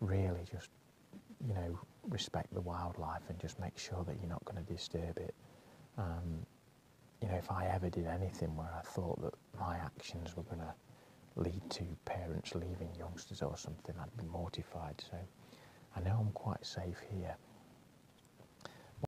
really just, you know, respect the wildlife and just make sure that you're not going to disturb it. Um, you know, if I ever did anything where I thought that my actions were going to lead to parents leaving youngsters or something, I'd be mortified. So I know I'm quite safe here.